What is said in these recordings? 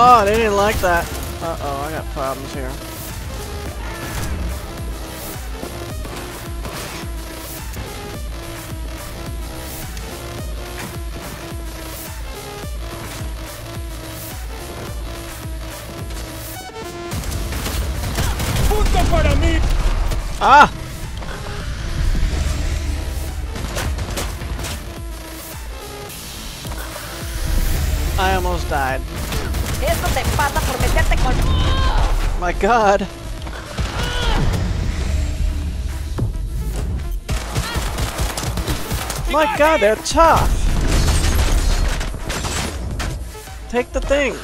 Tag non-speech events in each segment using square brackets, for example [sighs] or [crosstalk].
Oh, they didn't like that. Uh-oh, I got problems here. ¡Punto para mí! Ah! Meterte con... My god. My god, they're tough. Take the thing.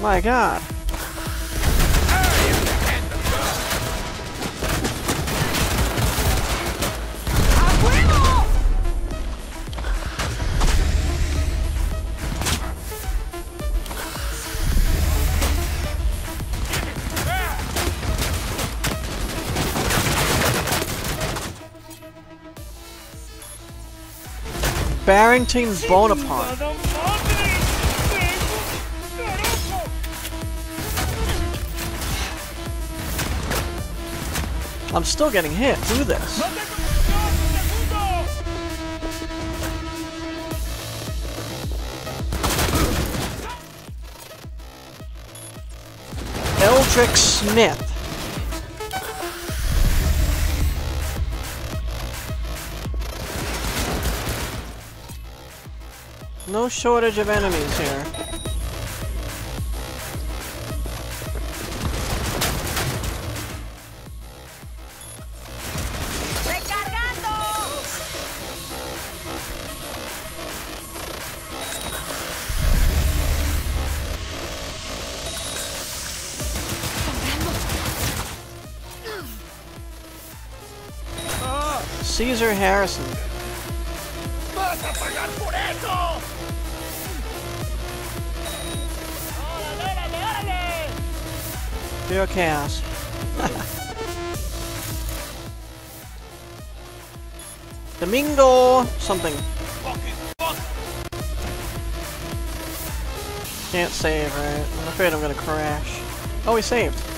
My god. Barrington Bonaparte. ¡Chingada. I'm still getting hit. through this. Eldrick Smith. No shortage of enemies here. Caesar Harrison. ¡Vas a pagar por eso! Pure chaos. [laughs] Domingo something. Can't save, right? I'm afraid I'm gonna crash. Oh, he saved.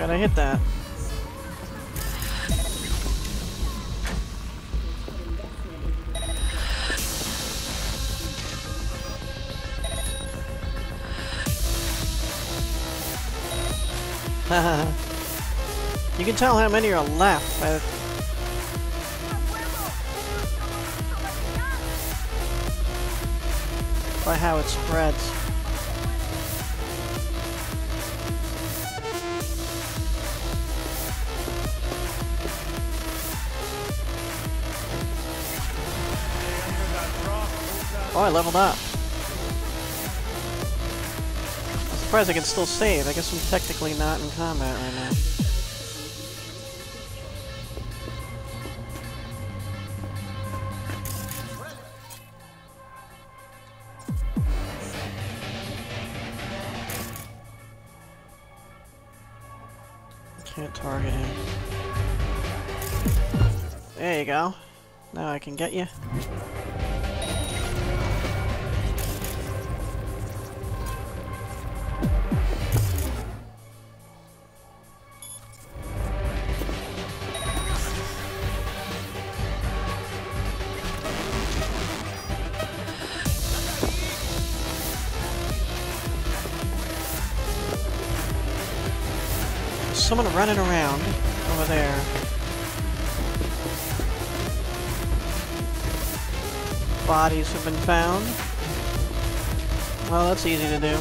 Gotta hit that. [laughs] you can tell how many are left by by how it spreads. Oh, I leveled up. I'm surprised I can still save. I guess I'm technically not in combat right now. Can't target him. There you go. Now I can get you. Someone running around over there. Bodies have been found. Well, that's easy to do.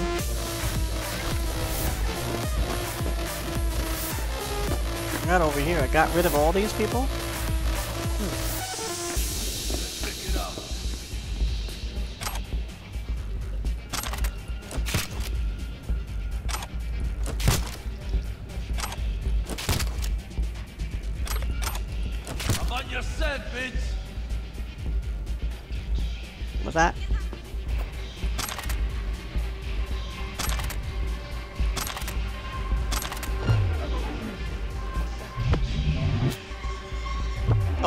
Not over here. I got rid of all these people?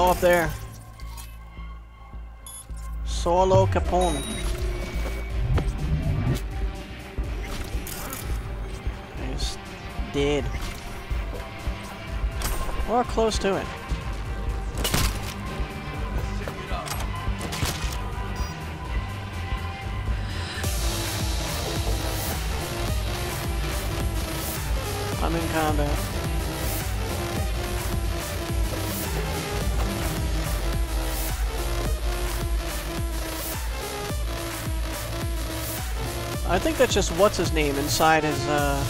Oh, up there. Solo Capone. He's dead. Or close to it. I'm in combat. I think that's just what's his name inside his uh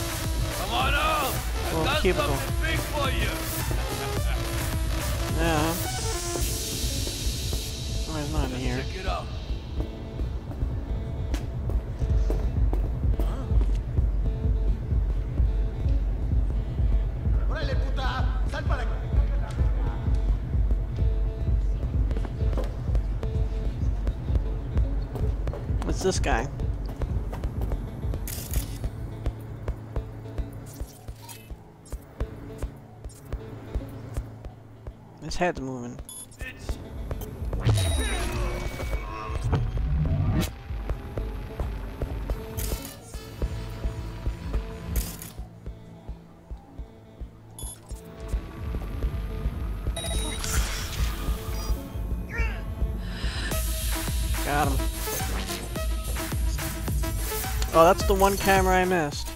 Come on up! Well, I've got cubicle. something big for you! [laughs] yeah. Oh, he's not in here. Check it out. ¡Órale, puta! ¡Sal para acá! What's this guy? His head's moving. Got him. Oh, that's the one camera I missed.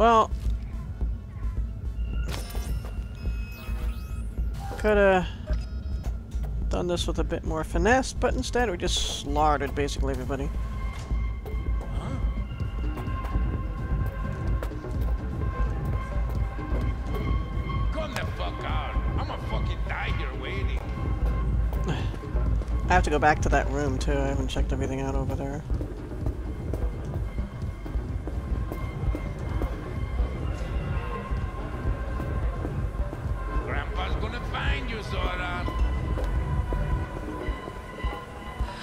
Well, coulda done this with a bit more finesse, but instead we just slaughtered basically everybody. come the fuck out. I'm a fucking die here waiting. [sighs] I have to go back to that room too. I haven't checked everything out over there.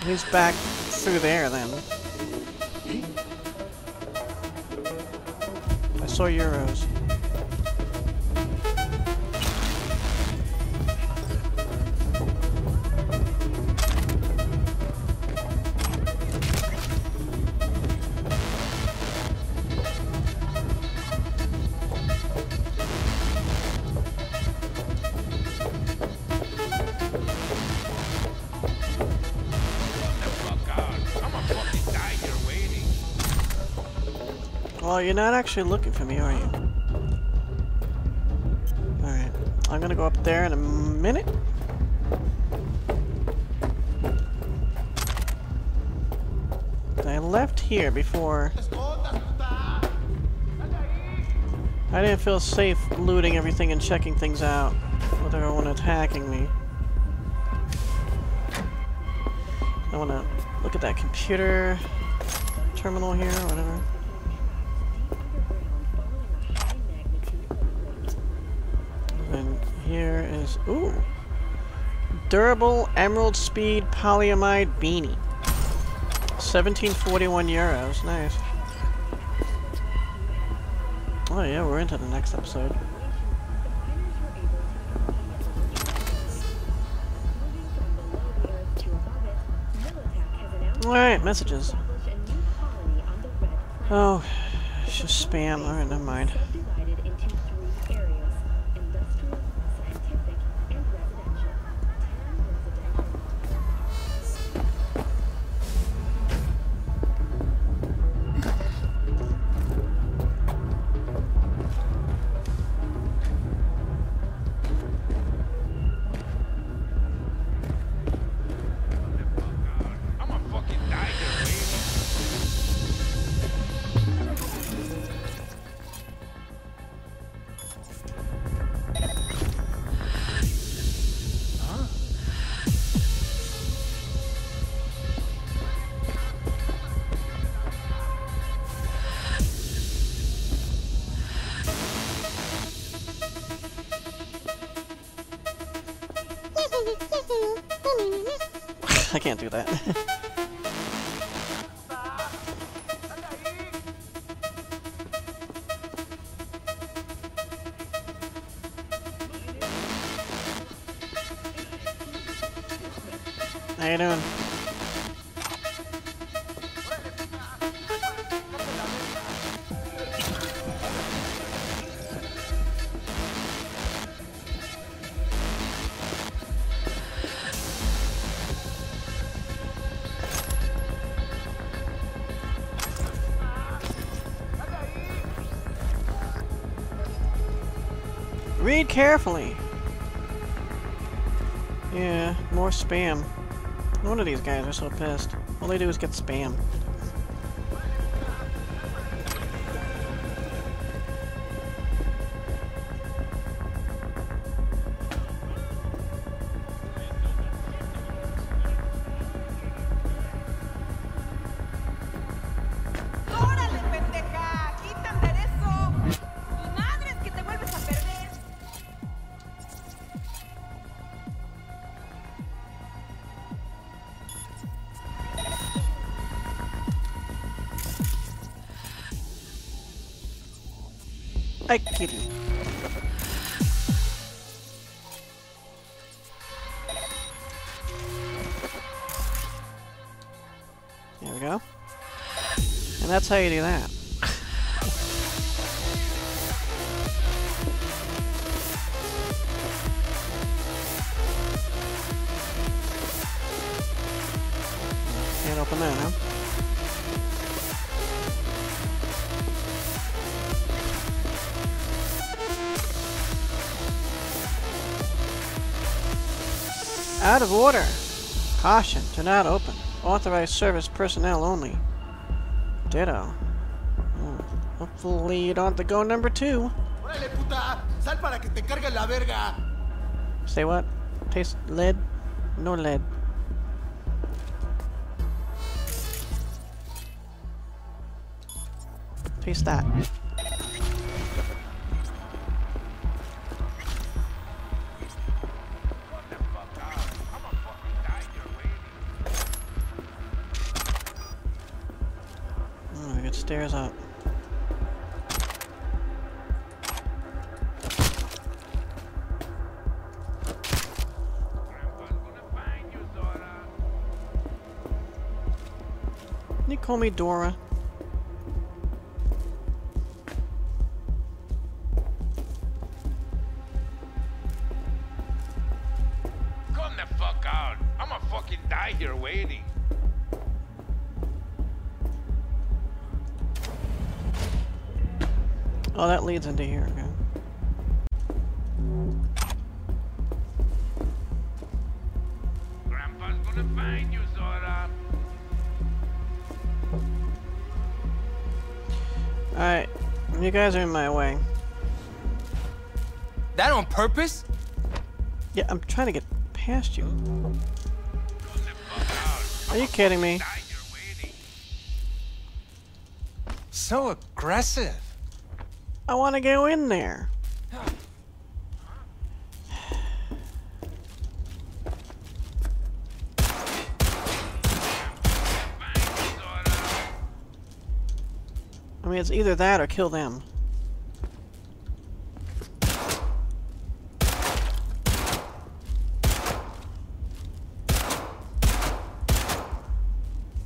He's back through there then. I saw Euros. Well, you're not actually looking for me, are you? Alright. I'm gonna go up there in a minute. I left here before. I didn't feel safe looting everything and checking things out with everyone attacking me. I wanna look at that computer terminal here, whatever. Durable Emerald Speed Polyamide Beanie. 1741 euros. Nice. Oh yeah, we're into the next episode. Alright, messages. Oh, it's just spam. Alright, never mind. How you doing? Read carefully. Yeah, more spam. No of these guys are so pissed. All they do is get spam. I kid you. There we go. And that's how you do that. Out of order. Caution, do not open. Authorized service personnel only. Ditto. Hmm. Hopefully you don't have to go number two. ¡Órale, puta! ¡Sal para que te cargue la verga! Say what? Taste lead? No lead. Taste that. Stairs up. You call me Dora? Leads into here. Okay. Grandpa's gonna find you, Zora. Alright, you guys are in my way. That on purpose? Yeah, I'm trying to get past you. Come the fuck out. Are you kidding me? Die here waiting. So aggressive. I want to go in there. I mean, it's either that or kill them.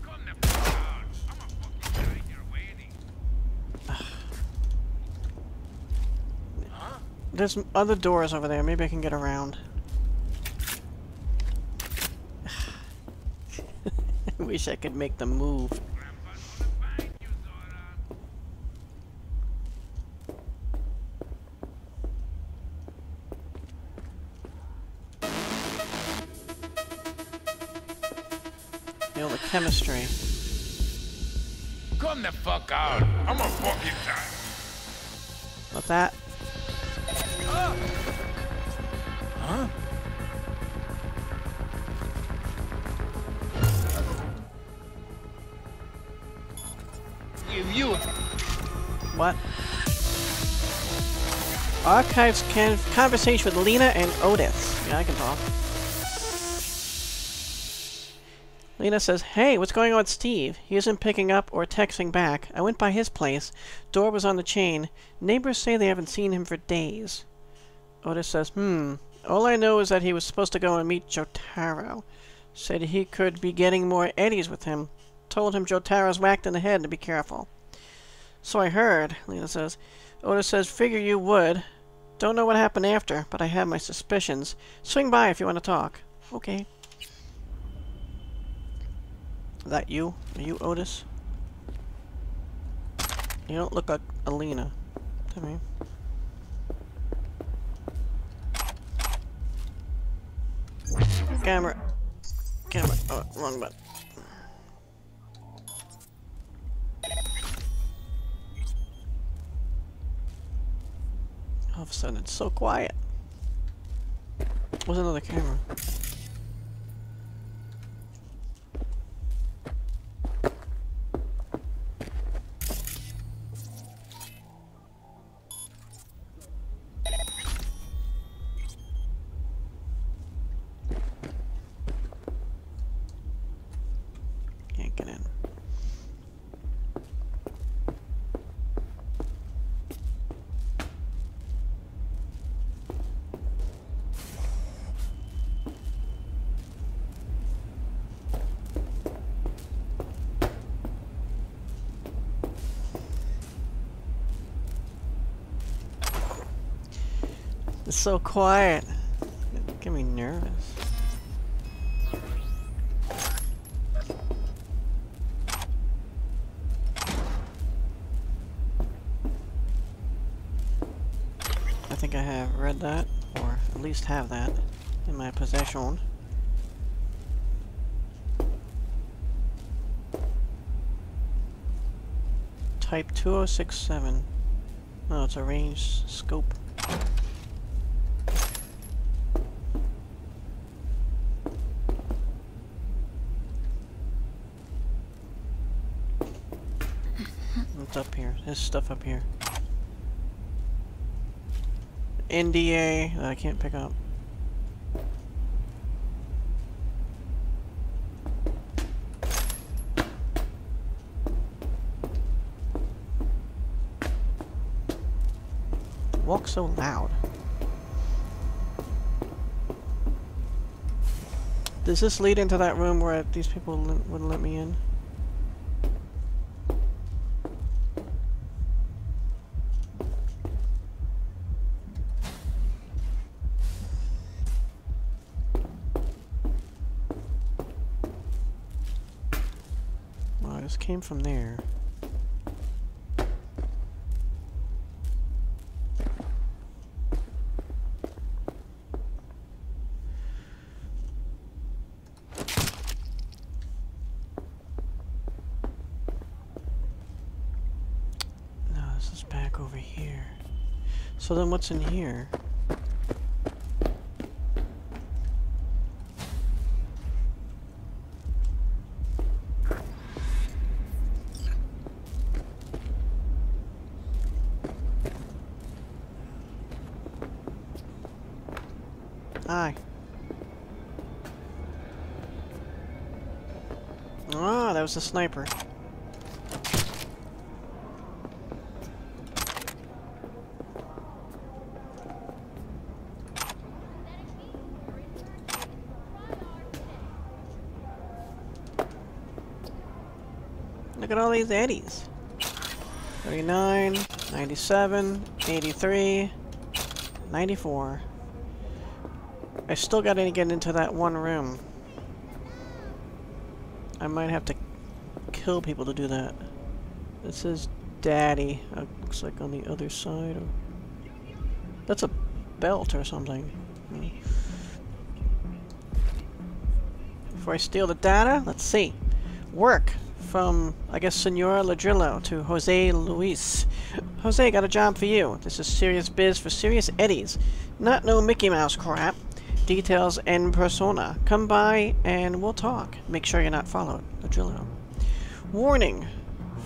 Come the fuck out. I'ma fucking die here waiting. There's other doors over there. Maybe I can get around. I [sighs] wish I could make them move. Know, the chemistry. Come the fuck out. I'ma fucking die. But that. Huh? You. What? Archives can conversation with Lena and Otis. Yeah, I can talk. Lena says, Hey, what's going on with Steve? He isn't picking up or texting back. I went by his place. Door was on the chain. Neighbors say they haven't seen him for days. Otis says, Hmm. All I know is that he was supposed to go and meet Jotaro. Said he could be getting more eddies with him. Told him Jotaro's whacked in the head to be careful. So I heard, Lena says. Otis says, Figure you would. Don't know what happened after, but I have my suspicions. Swing by if you want to talk. Okay. Is that you? Are you Otis? You don't look like Alina to me. Camera. Camera. Oh, wrong button. All of a sudden, it's so quiet. Where's another camera? So quiet. Get me nervous. I think I have read that, or at least have that in my possession. Type 2067. No, it's a range scope. What's up here? There's stuff up here. NDA that I can't pick up. Walk so loud. Does this lead into that room where these people wouldn't let me in? This came from there. No, this is back over here. So then what's in here? Was a sniper. Look at all these eddies. 39, 97, 83, 94. I still gotta get into that one room. I might have to kill people to do that. It says daddy. Looks like on the other side. That's a belt or something. Before I steal the data, let's see. Work from, I guess, Senora Ladrillo to Jose Luis. Jose, got a job for you. This is serious biz for serious eddies. Not no Mickey Mouse crap. Details en persona. Come by and we'll talk. Make sure you're not followed. Ladrillo. Warning.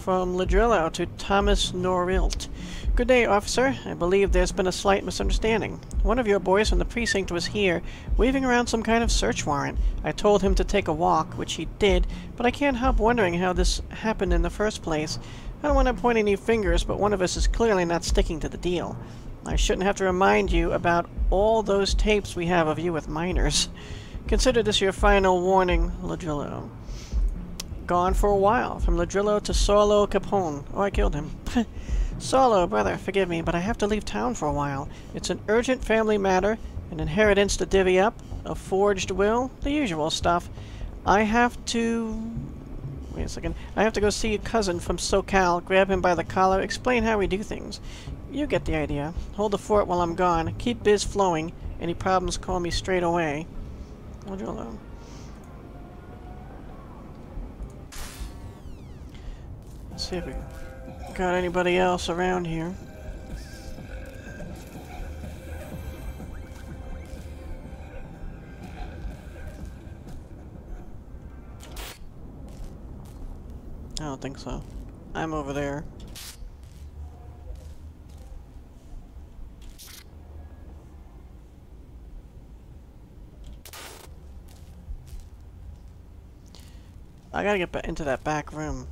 from Ladrillo to Thomas Norilt. Good day, officer. I believe there's been a slight misunderstanding. One of your boys from the precinct was here, waving around some kind of search warrant. I told him to take a walk, which he did, but I can't help wondering how this happened in the first place. I don't want to point any fingers, but one of us is clearly not sticking to the deal. I shouldn't have to remind you about all those tapes we have of you with minors. Consider this your final warning, Ladrillo. Gone for a while, from Ladrillo to Solo Capone. Oh, I killed him. [laughs] Solo, brother, forgive me, but I have to leave town for a while. It's an urgent family matter, an inheritance to divvy up, a forged will, the usual stuff. I have to... Wait a second. I have to go see a cousin from SoCal, grab him by the collar, explain how we do things. You get the idea. Hold the fort while I'm gone. Keep biz flowing. Any problems, call me straight away. Ladrillo. Let's see if we got anybody else around here. I don't think so. I'm over there. I gotta get into that back room.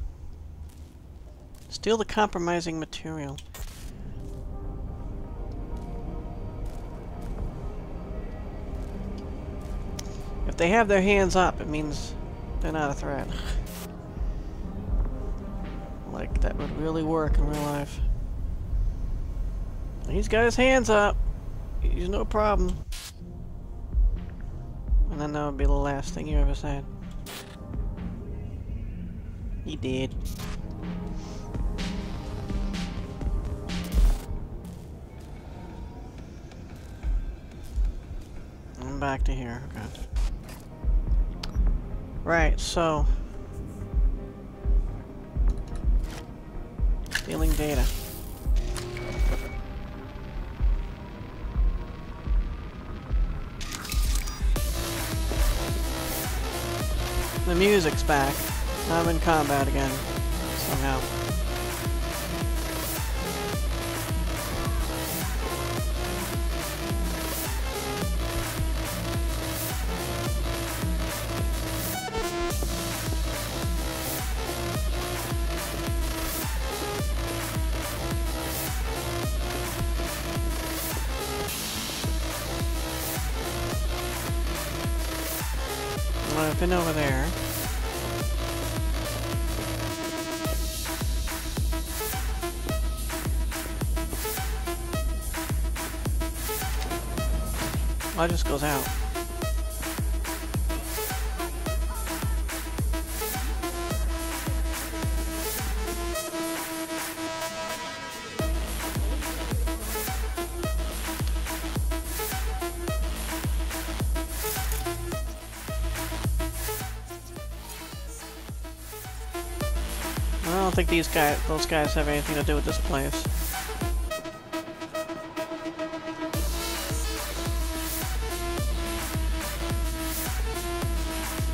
Steal the compromising material. If they have their hands up, it means they're not a threat. [sighs] like, that would really work in real life. He's got his hands up. He's no problem. And then that would be the last thing you ever said. He did. To here. Okay. Right, so... Stealing data. The music's back. I'm in combat again. Somehow. I've been over there. Well, it just goes out. These guys, those guys have anything to do with this place.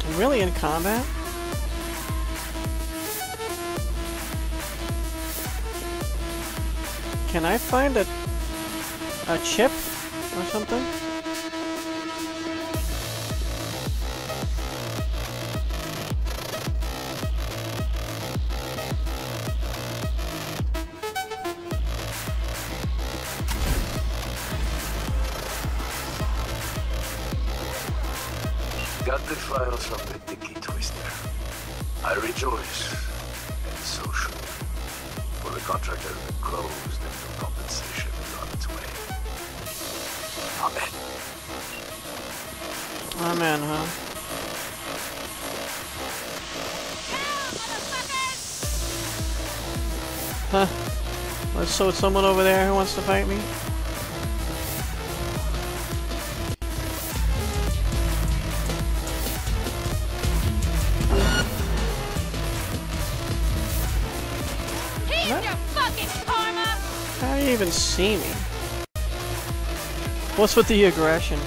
I'm really in combat? Can I find a a chip or something? Well, So it's someone over there who wants to fight me? Here's your fucking karma! How do you even see me? What's with the aggression?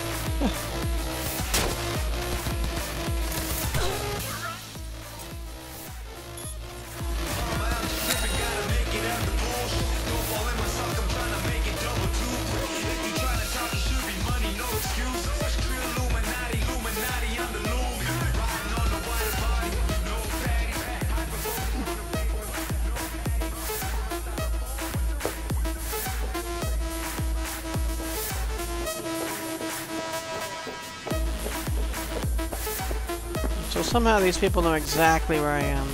So somehow these people know exactly where I am.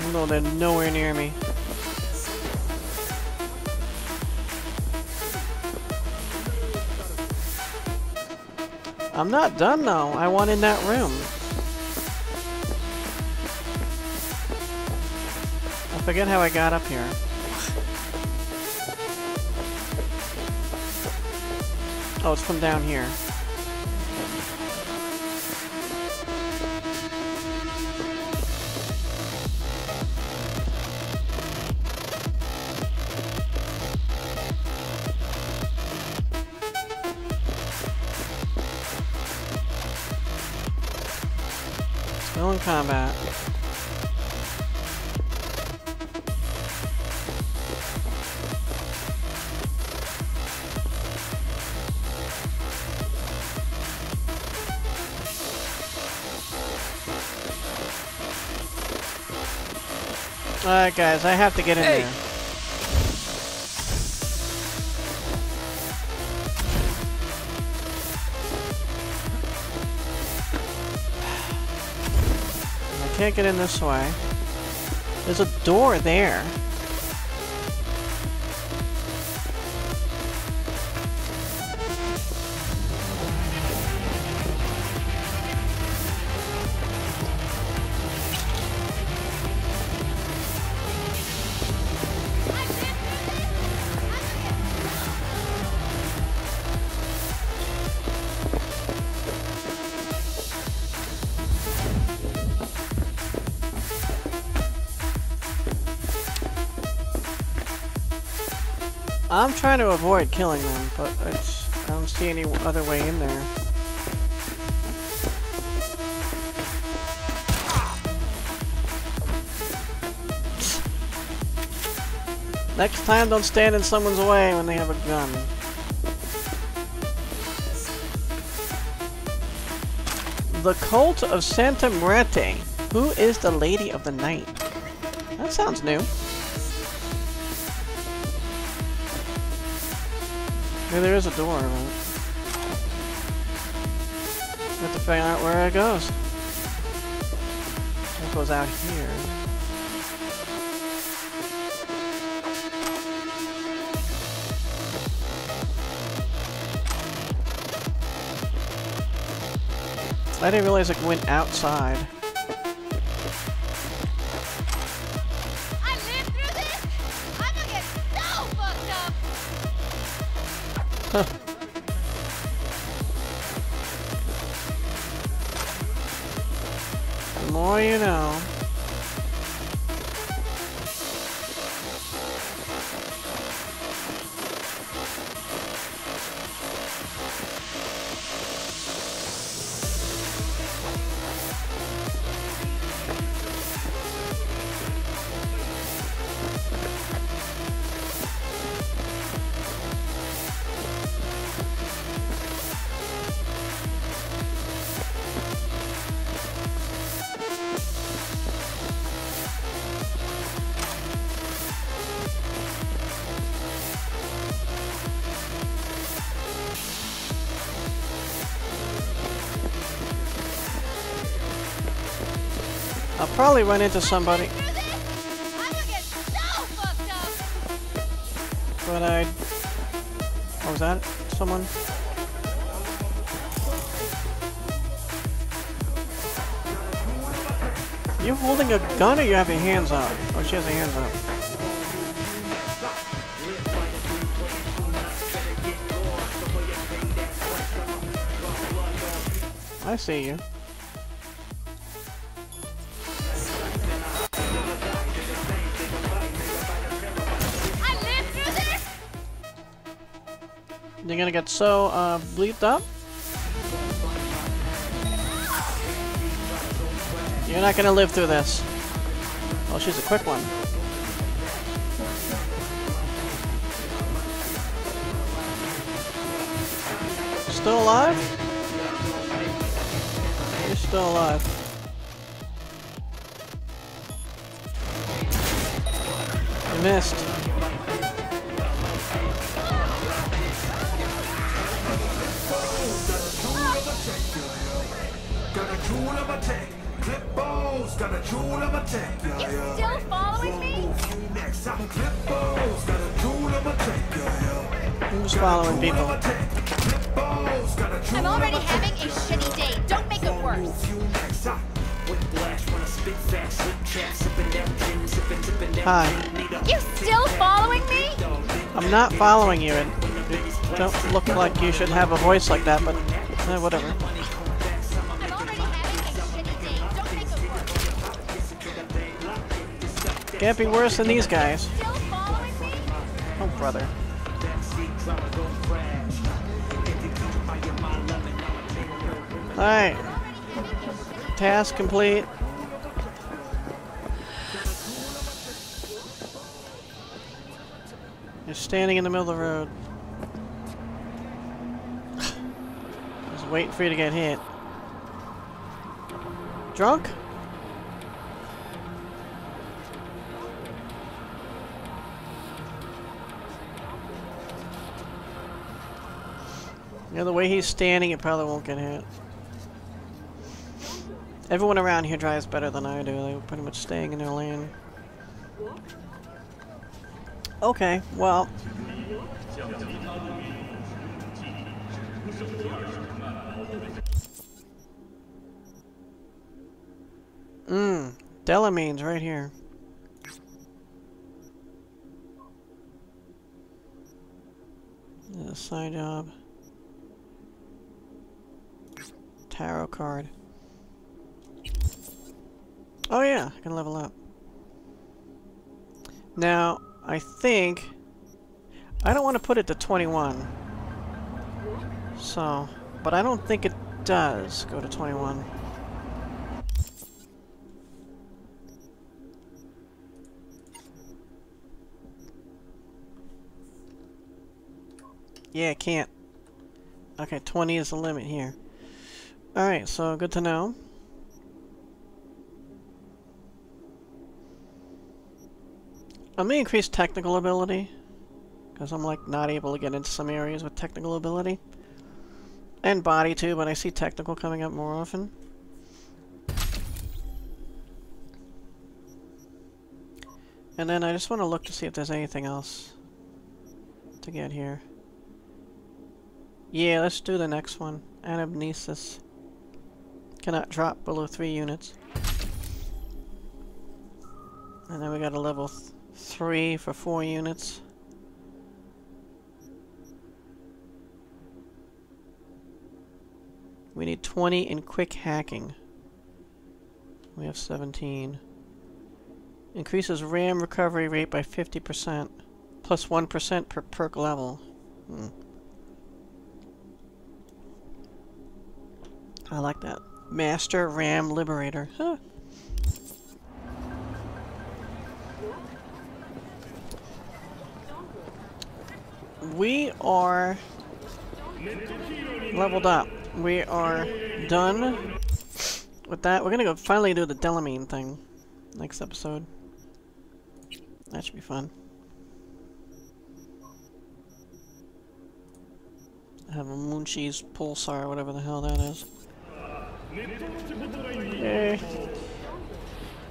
Even though they're nowhere near me. I'm not done though. I want in that room. I forget how I got up here. Oh, it's from down here. Still in combat. Alright guys, I have to get in Hey. there. Can't get in this way. There's a door there. I'm trying to avoid killing them, but it's, I don't see any other way in there. Next time, don't stand in someone's way when they have a gun. The Cult of Santa Muerte. Who is the Lady of the Night? That sounds new. Maybe there is a door, but... Have to figure out where it goes. It goes out here. I didn't realize it went outside. The more you know. Get so into somebody. but I... Oh, was that someone? You holding a gun or you have your hands up? Oh, she has her hands up. I see you. You're gonna get so, uh, bleeped up? You're not gonna live through this. Oh, she's a quick one. Still alive? You're still alive. You missed. Balls, got a jewel I'm already having a shitty day. Don't make it worse. Move you next. Whiplash when I spit fast, slip chat, sipping that gin, sipping, sipping that Hi. gin. Need a You still following me? I'm not following you, and you don't look like you should have a voice like that, but eh, whatever. I'm already having a shitty day. Don't make it worse. Can't be worse than these guys. Brother. Alright. Task complete. You're standing in the middle of the road. [sighs] Just waiting for you to get hit. Drunk? Yeah, the way he's standing, it probably won't get hit. Everyone around here drives better than I do. They're pretty much staying in their lane. Okay, well. Mmm, Delamain's right here. Side job. Tarot card. Oh yeah, I can level up. Now, I think... I don't want to put it to 21. So, but I don't think it does go to 21. Yeah, it can't. Okay, 20 is the limit here. Alright, so good to know. I'm gonna increase technical ability. Because I'm like not able to get into some areas with technical ability. And body too, but I see technical coming up more often. And then I just want to look to see if there's anything else to get here. Yeah, let's do the next one. Anamnesis. Cannot drop below three units. And then we got a level th three for four units. We need 20 in quick hacking. We have 17. Increases RAM recovery rate by 50%. Plus 1 per perk level. Hmm. I like that. Master RAM Liberator. Huh. We are leveled up. We are done with that. We're gonna go finally do the Delamain thing next episode. That should be fun. I Have a Munchie's Pulsar, or whatever the hell that is. Yay.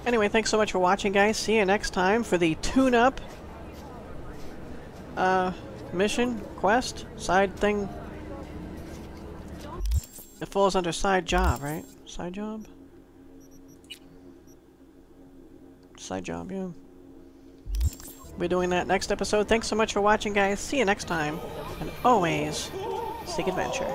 Anyway, thanks so much for watching, guys. See you next time for the tune-up uh, mission, quest, side thing. It falls under side job, right? Side job? Side job, yeah. We're doing that next episode. Thanks so much for watching, guys. See you next time. And always, seek adventure.